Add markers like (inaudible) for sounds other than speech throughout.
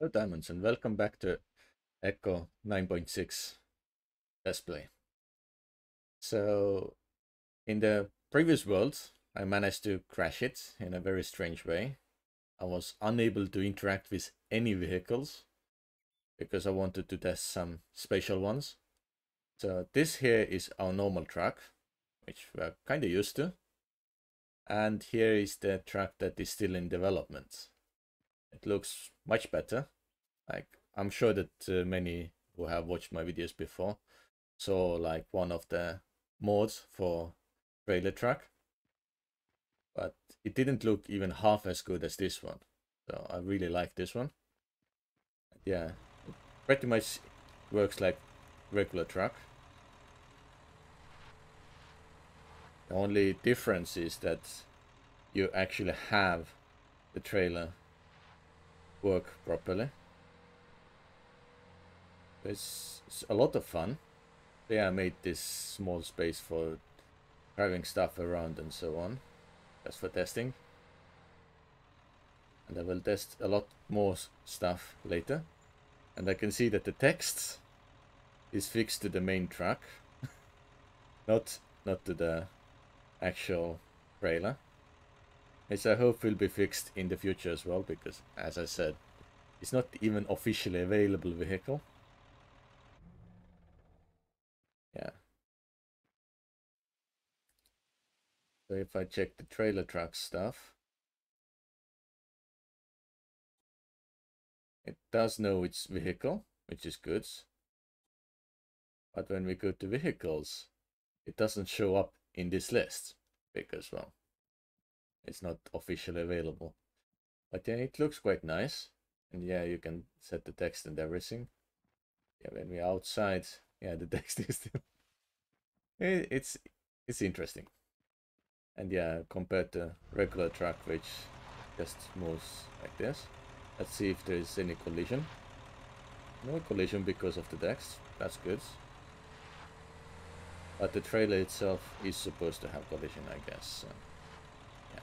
Hello Diamonds and welcome back to Eco 9.6 Let's Play. So, in the previous world, I managed to crash it in a very strange way. I was unable to interact with any vehicles because I wanted to test some special ones. So this here is our normal truck, which we're kind of used to. And here is the truck that is still in development. It looks much better. Like I'm sure that uh, many who have watched my videos before saw like one of the mods for trailer truck. But it didn't look even half as good as this one. So I really like this one. Yeah, pretty much works like regular truck. The only difference is that you actually have the trailer work properly. It's, a lot of fun. Yeah, I made this small space for driving stuff around and so on. Just for testing. And I will test a lot more stuff later. And I can see that the text is fixed to the main truck. (laughs) not not to the actual trailer which I hope will be fixed in the future as well, because as I said, it's not even officially available vehicle. Yeah. So if I check the trailer truck stuff, it does know its vehicle, which is good. But when we go to vehicles, it doesn't show up in this list because, well, it's not officially available. But yeah, it looks quite nice. And yeah, you can set the text and everything. Yeah, when we're outside, yeah, the (laughs) text is still... Eh, it's, it's interesting. And yeah, compared to regular truck, which just moves like this. Let's see if there is any collision. No collision because of the text. That's good. But the trailer itself is supposed to have collision, I guess. So yeah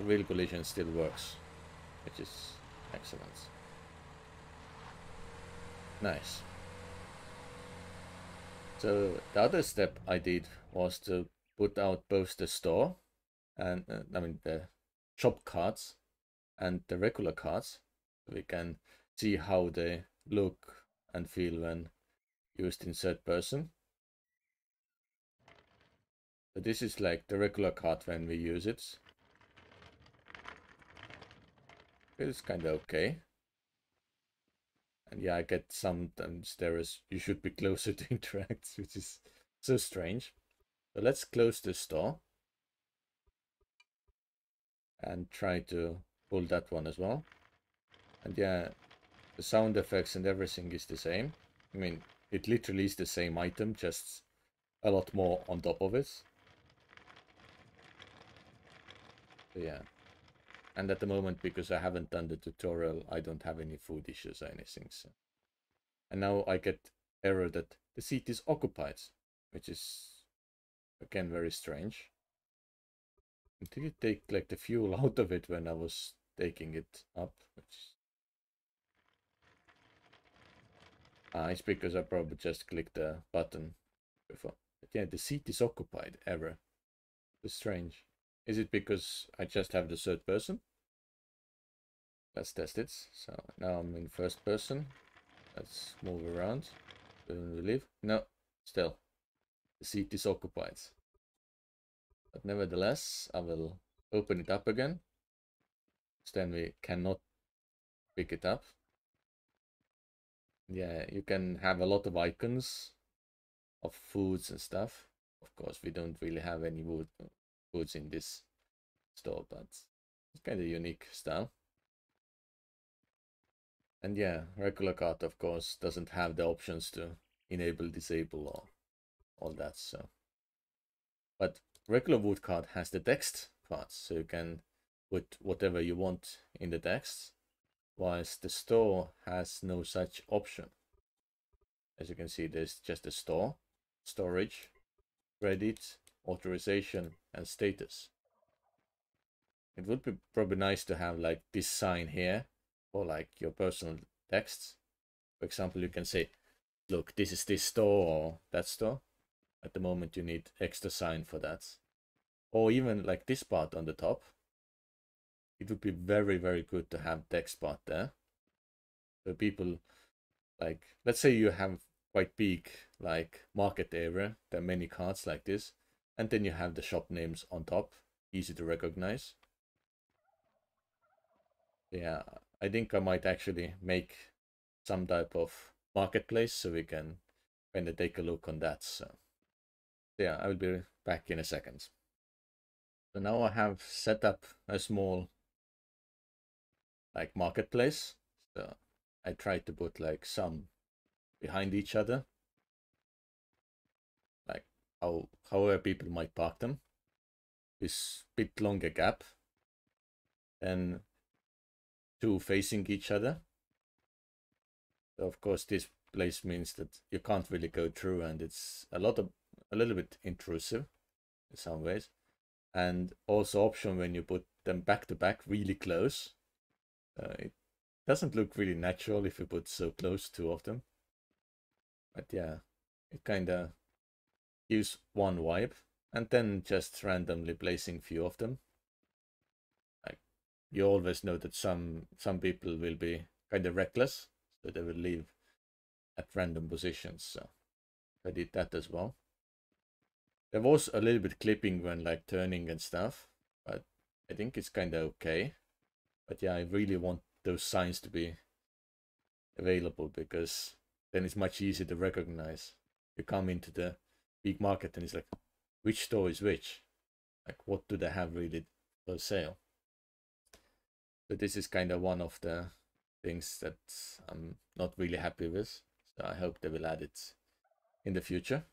real collision still works, which is excellent. Nice. So the other step I did was to put out both the store and uh, I mean the shop carts and the regular cards. We can see how they look and feel when used in third person. So this is like the regular card when we use it. It's kind of okay. And yeah, I get sometimes there is, you should be closer (laughs) to interact, which is so strange. So let's close this store. And try to pull that one as well. And yeah, the sound effects and everything is the same. I mean, it literally is the same item, just a lot more on top of it. So yeah. And at the moment, because I haven't done the tutorial, I don't have any food issues or anything. So. And now I get error that the seat is occupied, which is again very strange. Did it take like the fuel (laughs) out of it when I was taking it up? Which... Ah, it's because I probably just clicked the button before. But yeah, the seat is occupied, error. It's strange. Is it because I just have the third person? Let's test it. So now I'm in first person. Let's move around. Don't we leave? No, still. The seat is occupied. But nevertheless, I will open it up again. Then we cannot pick it up. Yeah, you can have a lot of icons of foods and stuff. Of course, we don't really have any wood foods in this store, but it's kind of unique style. And yeah, regular card of course doesn't have the options to enable, disable or all that, so. But regular wood cart has the text parts, so you can put whatever you want in the text, whilst the store has no such option. As you can see, there's just a store, storage, credit, authorization, and status. It would be probably nice to have like this sign here for like your personal texts. For example, you can say, look, this is this store or that store. At the moment, you need extra sign for that. Or even like this part on the top. It would be very, very good to have text part there. So people, like, let's say you have quite big, like, market area. There are many cards like this. And then you have the shop names on top. Easy to recognize. Yeah, I think I might actually make some type of marketplace so we can kind of take a look on that. So yeah, I will be back in a second. So now I have set up a small like marketplace. So I tried to put like some behind each other. How however people might park them. This bit longer gap. And two facing each other. So of course this place means that you can't really go through and it's a lot of a little bit intrusive in some ways. And also option when you put them back to back really close. Uh, it doesn't look really natural if you put so close two of them. But yeah, it kinda gives one wipe and then just randomly placing few of them Like you always know that some some people will be kind of reckless, so they will leave at random positions. So I did that as well. There was a little bit clipping when like turning and stuff, but I think it's kind of okay. But yeah, I really want those signs to be available because then it's much easier to recognize. You come into the big market and it's like, which store is which? Like, what do they have really for sale? So this is kind of one of the things that I'm not really happy with. So I hope they will add it in the future.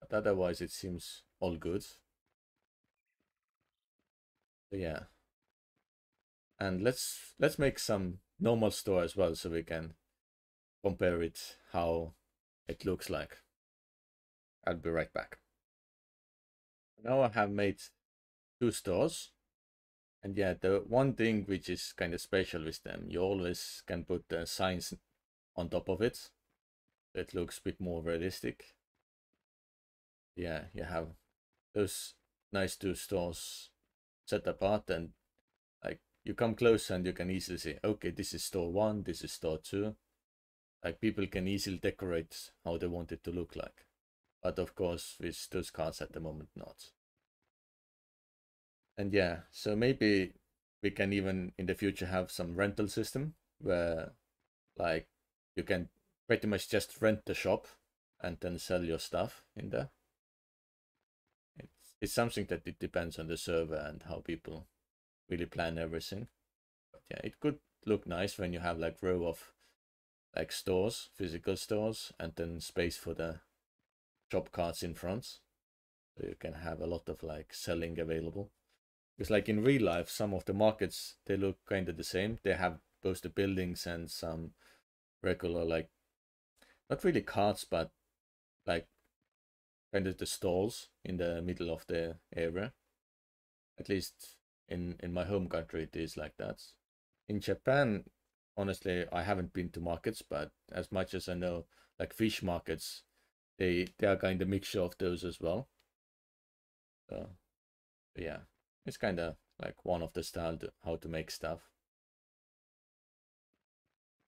But otherwise it seems all good. So yeah. And let's let's make some normal store as well so we can compare it how it looks like. I'll be right back. Now I have made two stores and yeah, the one thing which is kind of special with them, you always can put the signs on top of it. It looks a bit more realistic. Yeah, you have those nice two stores set apart and like you come close and you can easily say, okay, this is store one, this is store two. Like people can easily decorate how they want it to look like. But of course, with those cards at the moment, not. And yeah so maybe we can even in the future have some rental system where like you can pretty much just rent the shop and then sell your stuff in there. It's, it's something that it depends on the server and how people really plan everything. But yeah it could look nice when you have like row of like stores physical stores and then space for the shop carts in front so you can have a lot of like selling available because like in real life, some of the markets, they look kind of the same. They have both the buildings and some regular, like, not really carts, but like kind of the stalls in the middle of the area. At least in, in my home country, it is like that. In Japan, honestly, I haven't been to markets, but as much as I know, like fish markets, they, they are kind of mixture of those as well. So, yeah. It's kind of like one of the style to how to make stuff.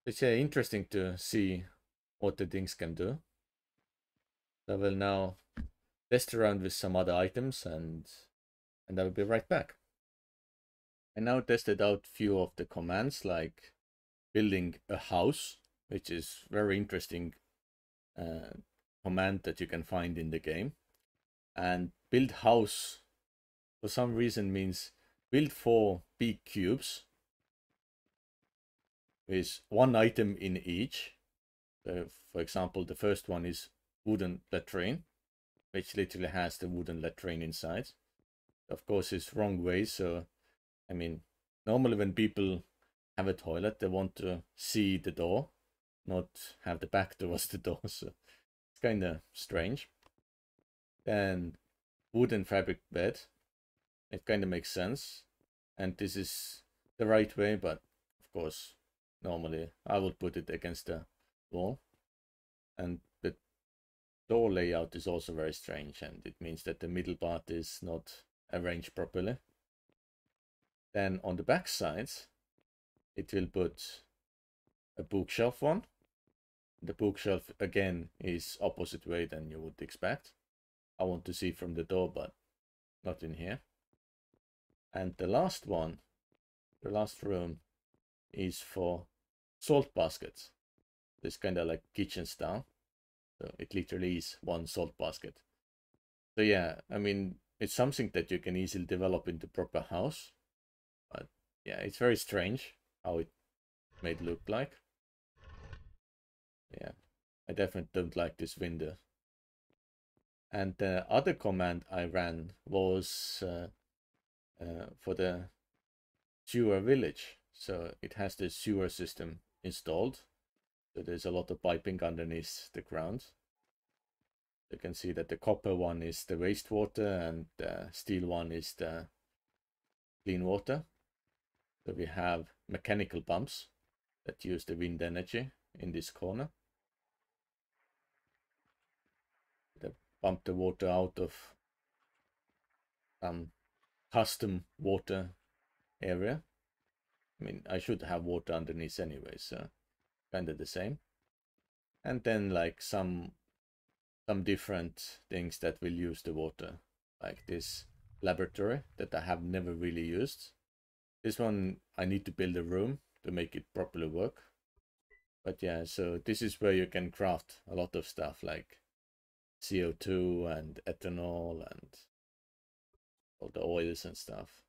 It's uh, interesting to see what the things can do. I will now test around with some other items and and I will be right back. I now tested out few of the commands like building a house, which is very interesting uh, command that you can find in the game. And build house for some reason means build four big cubes with one item in each. For example, the first one is wooden latrine, which literally has the wooden latrine inside. Of course, it's wrong way. So, I mean, normally when people have a toilet, they want to see the door, not have the back towards the door. (laughs) So it's kind of strange. Then wooden fabric bed, it kind of makes sense. And this is the right way, but of course, normally I would put it against the wall. And the door layout is also very strange and it means that the middle part is not arranged properly. Then on the back sides, it will put a bookshelf one. The bookshelf again is opposite way than you would expect. I want to see from the door, but not in here. And the last one, the last room, is for salt baskets. This kind of like kitchen style. So it literally is one salt basket. So yeah, I mean, it's something that you can easily develop into proper house. But yeah, it's very strange how it made look like. Yeah, I definitely don't like this window. And the other command I ran was uh, uh, for the sewer village. So it has the sewer system installed. So there's a lot of piping underneath the ground. You can see that the copper one is the wastewater and the steel one is the clean water. So we have mechanical pumps that use the wind energy in this corner. Pump the water out of some custom water area. I mean, I should have water underneath anyway, so kind of the same. And then like some some different things that will use the water, like this laboratory that I have never really used. This one I need to build a room to make it properly work. But yeah, so this is where you can craft a lot of stuff like CO2 and ethanol and all the oils and stuff.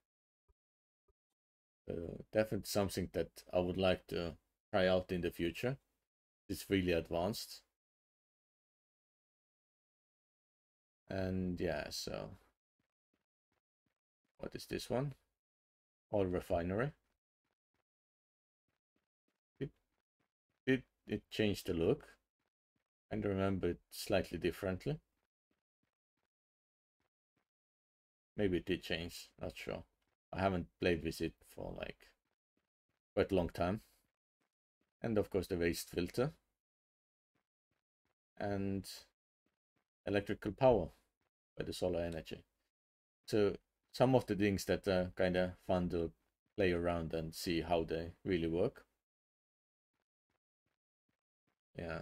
Uh, definitely something that I would like to try out in the future. It's really advanced. And yeah, so what is this one? Oil refinery. It it it changed the look. And remember it slightly differently. Maybe it did change, not sure. I haven't played with it for like quite a long time. And of course the waste filter. And electrical power by the solar energy. So some of the things that are kind of fun to play around and see how they really work. Yeah.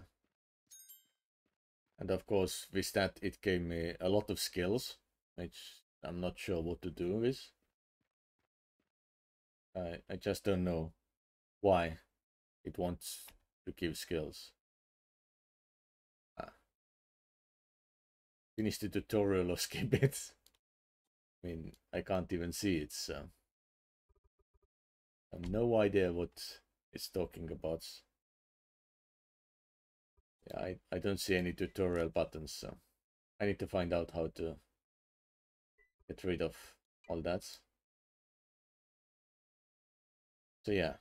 And of course, with that, it gave me a lot of skills, which I'm not sure what to do with. I, I just don't know why it wants to give skills. Ah. Finish the tutorial or (laughs) skip it. I mean, I can't even see it, so... I have no idea what it's talking about. Yeah, I, I don't see any tutorial buttons, so I need to find out how to get rid of all that. So yeah,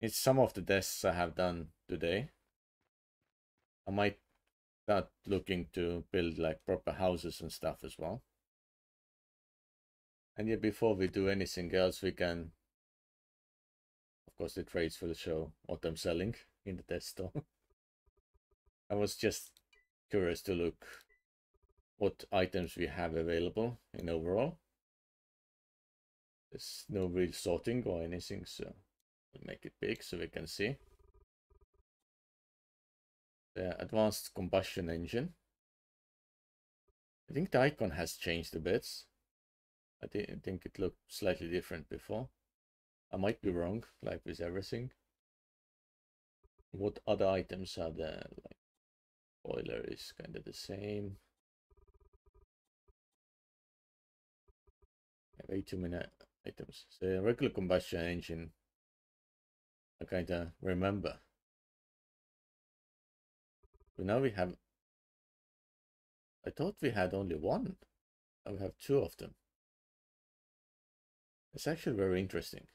it's some of the tests I have done today. I might start looking to build like proper houses and stuff as well. And yeah, before we do anything else, we can, of course, the trades will show what I'm selling in the test store. (laughs) I was just curious to look what items we have available in overall. There's no real sorting or anything, so I'll make it big so we can see. The advanced combustion engine. I think the icon has changed a bit. I th think it looked slightly different before. I might be wrong, like with everything. What other items are there? Like boiler is kind of the same. way too many items. So regular combustion engine, I kind of remember. But now we have, I thought we had only one. Now we have two of them. It's actually very interesting.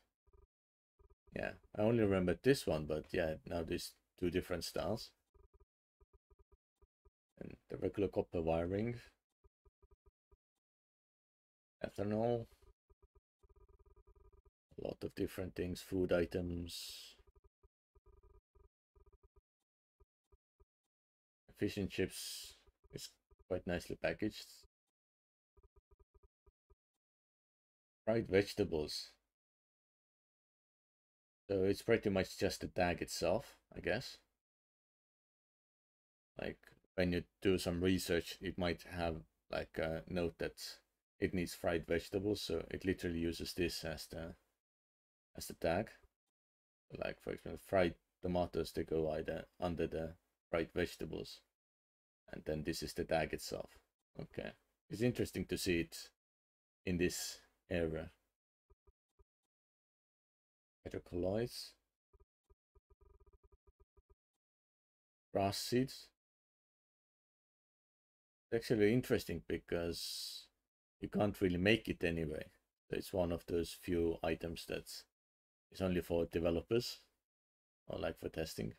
Yeah, I only remember this one, but yeah, now there's two different styles the regular copper wiring, ethanol, a lot of different things, food items, fish and chips is quite nicely packaged. Fried vegetables. So it's pretty much just the tag itself, I guess. Like when you do some research, it might have like a note that it needs fried vegetables, so it literally uses this as the as the tag. Like for example, fried tomatoes they go either under the fried vegetables, and then this is the tag itself. Okay, it's interesting to see it in this area. Hydrocolloids, grass seeds. Actually interesting because you can't really make it anyway. It's one of those few items that's is only for developers or like for testing.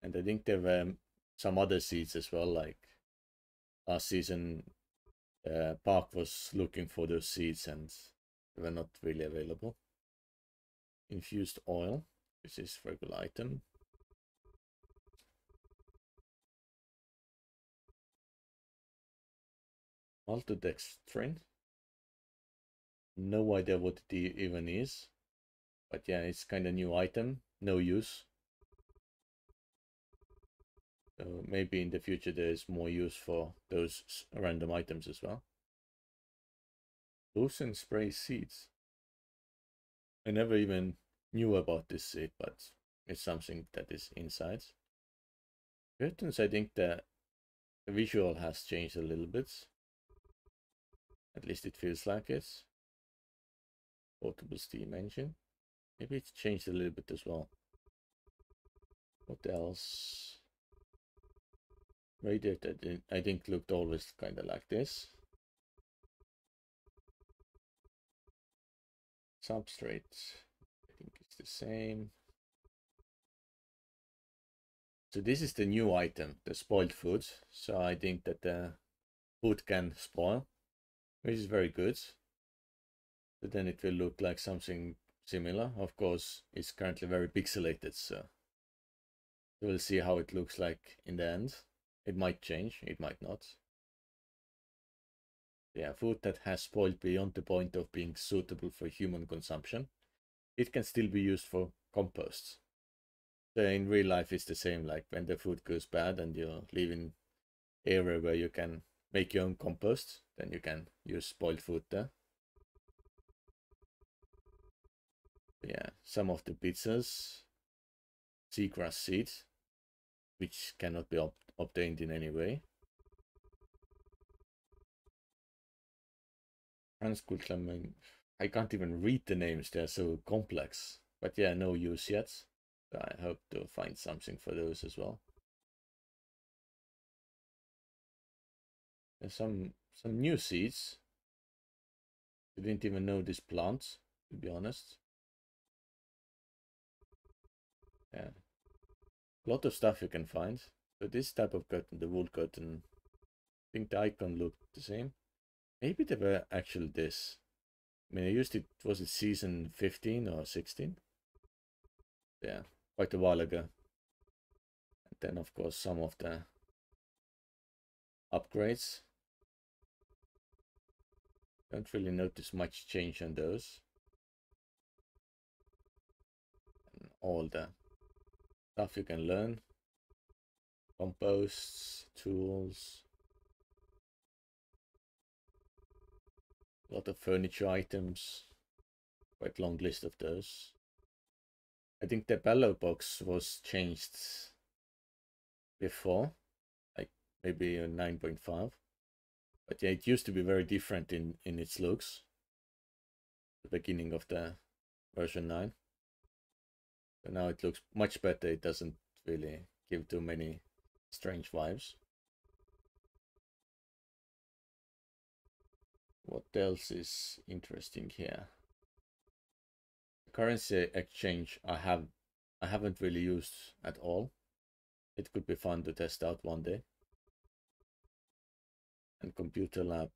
And I think there were some other seeds as well, like last season uh, Park was looking for those seeds and they were not really available. Infused oil, which is regular item. Maltodextrin. No idea what it even is. But yeah, it's kind of new item. No use. So maybe in the future there's more use for those random items as well. Lucent spray seeds. I never even knew about this seed, but it's something that is inside. Curtains, I think that the visual has changed a little bit. At least it feels like it. Portable steam engine. Maybe it's changed a little bit as well. What else? Radiator, I think looked always kind of like this. Substrate, I think it's the same. So this is the new item, the spoiled food. So I think that the food can spoil, which is very good. But then it will look like something similar. Of course, it's currently very pixelated, so we'll see how it looks like in the end. It might change, it might not. Yeah, food that has spoiled beyond the point of being suitable for human consumption. It can still be used for compost. So in real life, it's the same. Like when the food goes bad and you live in area where you can make your own compost, then you can use spoiled food there. Yeah, some of the pizzas, seagrass seeds, which cannot be obtained in any way. Transglutamin. I can't even read the names, they're so complex. But yeah, no use yet. I hope to find something for those as well. Some some new seeds. I didn't even know this plant, to be honest. Yeah. A lot of stuff you can find. But this type of curtain, the wool curtain, I think the icon looked the same. Maybe they were actually this. I mean, I used it, was it season 15 or 16? Yeah, quite a while ago. And then, of course, some of the upgrades. Don't really notice much change on those. And all the stuff you can learn. Composts, tools. A lot of furniture items. Quite long list of those. I think the bellow box was changed before, like maybe a 9.5. But yeah, it used to be very different in, in its looks. The beginning of the version 9. But now it looks much better. It doesn't really give too many strange vibes. What else is interesting here? The Currency exchange I have I haven't really used at all. It could be fun to test out one day. And computer lab.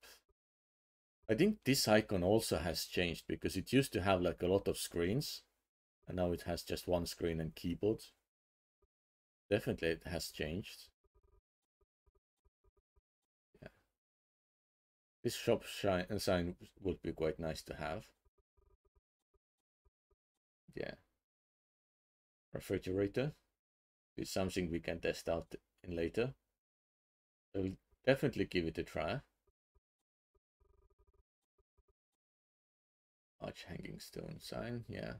I think this icon also has changed because it used to have like a lot of screens and now it has just one screen and keyboard. definitely it has changed. Yeah. This shop shine, uh, sign would be quite nice to have. Yeah. Refrigerator is something we can test out in later. Definitely give it a try. Arch hanging stone sign, yeah.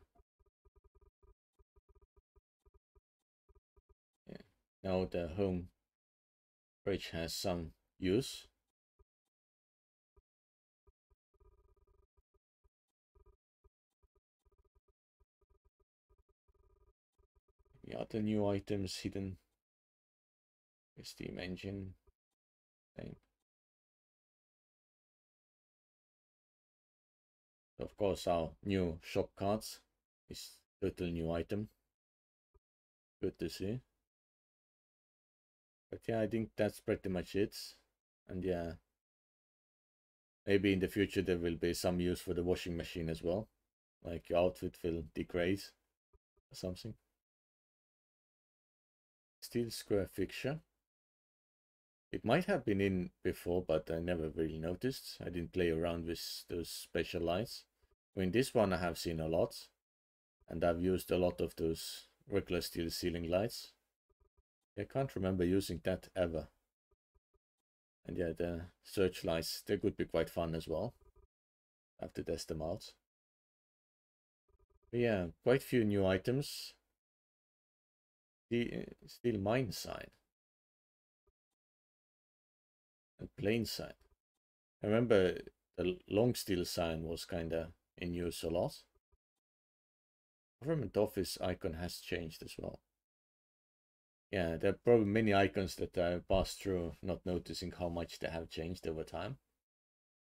Yeah. Now the home bridge has some use. The new items hidden. Steam engine Of course, our new shop carts is total new item. Good to see. But yeah, I think that's pretty much it. And yeah, maybe in the future there will be some use for the washing machine as well. Like your outfit will degrade or something. Steel square fixture. It might have been in before, but I never really noticed. I didn't play around with those special lights. I mean, this one I have seen a lot. And I've used a lot of those regular steel ceiling lights. I can't remember using that ever. And yeah, the search lights, they could be quite fun as well. I have to test them out. But yeah, quite a few new items. The uh, steel mine sign and plain sign. I remember the long steel sign was kind of in use a lot. Government office icon has changed as well. Yeah, there are probably many icons that I passed through not noticing how much they have changed over time.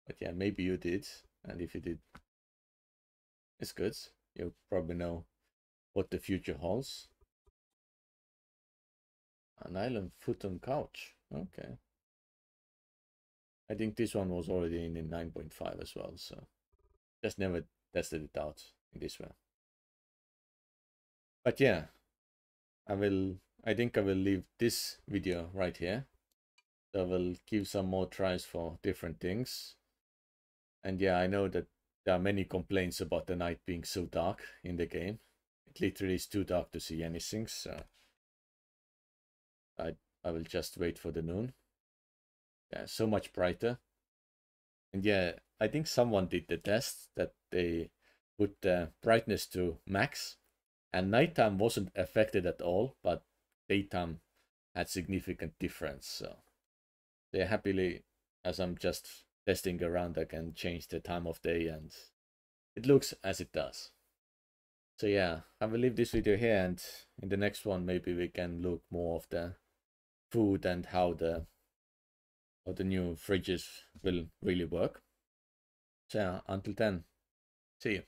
But yeah, maybe you did. And if you did, it's good. You probably know what the future holds. An island foot on couch. Okay. I think this one was already in, the 9.5 as well, so just never tested it out in this one. But yeah, I will, I think I will leave this video right here. So I will give some more tries for different things. And yeah, I know that there are many complaints about the night being so dark in the game. It literally is too dark to see anything, so I, I will just wait for the noon yeah, so much brighter. And yeah, I think someone did the test that they put the brightness to max and nighttime wasn't affected at all, but daytime had significant difference. So they happily, as I'm just testing around, I can change the time of day and it looks as it does. So yeah, I will leave this video here and in the next one maybe we can look more of the food and how the how the new fridges will really work. So until then, see you.